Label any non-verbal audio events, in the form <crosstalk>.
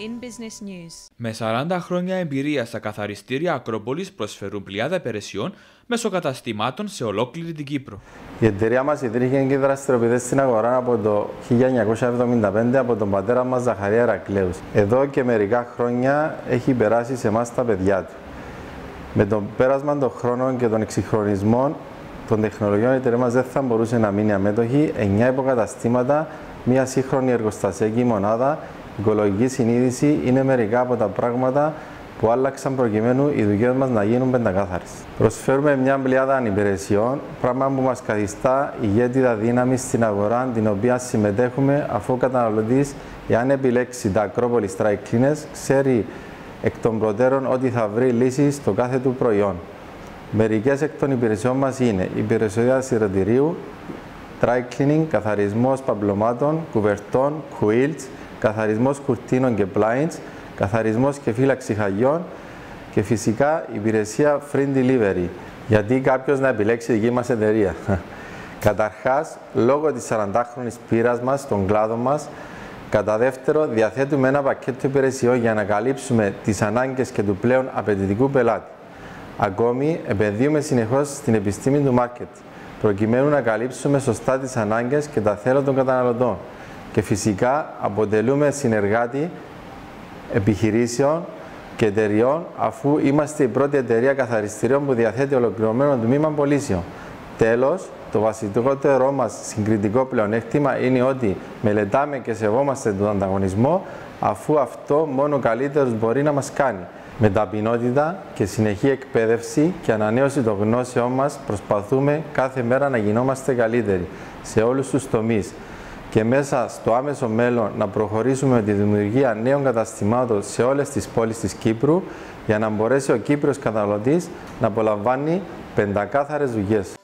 in business news. Με 40 χρόνια εμπειρία στα καθαριστήρια Ακρόπολης προσφέρουν πλειάδα υπηρεσιών μέσω καταστημάτων σε ολόκληρη την Κύπρο. Η εταιρεία μας ιδρύθηκε και δραστηριοποιείται στην αγορά από το 1975 από τον πατέρα μας Ζαχαρία Ρακλέου. Εδώ και μερικά χρόνια έχει περάσει σε εμάς τα παιδιά του. Με τον πέρασμα των χρόνων και των εξυγχρονισμών των τεχνολογιών, η εταιρεία μας δεν θα μπορούσε να μείνει αμέτωχη. 9 υποκαταστήματα, μια σύγχρονη εργοστασιακή μονάδα, οικολογική συνείδηση είναι μερικά από τα πράγματα που άλλαξαν προκειμένου οι δουλειές μας να γίνουν πεντακάθαρες. Προσφέρουμε μια πλειάδα υπηρεσιών, πράγμα που μας καθιστά ηγέτιδα δύναμη στην αγορά, την οποία συμμετέχουμε αφού ο καταναλωτής, εάν επιλέξει τα Acropolis Dry Cleaners, ξέρει εκ των προτέρων ότι θα βρει λύσεις στο κάθε του προϊόν. Μερικές εκ των υπηρεσιών μας είναι η υπηρεσία σιροτηρίου, dry cleaning, καθαρισμός παμπλωμάτων, κουβερτών, quilts, καθαρισμός κουρτίνων και blinds, καθαρισμός και φύλαξη χαγιών και φυσικά υπηρεσία free delivery. Γιατί κάποιος να επιλέξει δική μας εταιρεία. <laughs> Καταρχάς, λόγω της 40χρονη πείρας μας στον κλάδο μας, κατά δεύτερο, διαθέτουμε ένα πακέτο υπηρεσιών για να καλύψουμε τις ανάγκες και του πλέον απαιτητικού πελάτη. Ακόμη, επενδύουμε συνεχώς στην επιστήμη του μάρκετ, προκειμένου να καλύψουμε σωστά τις ανάγκες και τα θέλω των καταναλωτών. Και φυσικά αποτελούμε συνεργάτη επιχειρήσεων και εταιριών, αφού είμαστε η πρώτη εταιρεία καθαριστηρίων που διαθέτει ολοκληρωμένο τμήμα πωλήσεων. Τέλος, το βασικότερο μας συγκριτικό πλεονέκτημα είναι ότι μελετάμε και σεβόμαστε τον ανταγωνισμό, αφού αυτό μόνο καλύτερο μπορεί να μας κάνει. Με ταπεινότητα και συνεχή εκπαίδευση και ανανέωση των γνώσεών μας προσπαθούμε κάθε μέρα να γινόμαστε καλύτεροι σε όλους τους τομείς και μέσα στο άμεσο μέλλον να προχωρήσουμε με τη δημιουργία νέων καταστημάτων σε όλες τις πόλεις της Κύπρου για να μπορέσει ο Κύπρος καταναλωτής να απολαμβάνει πεντακάθαρες δουλειές.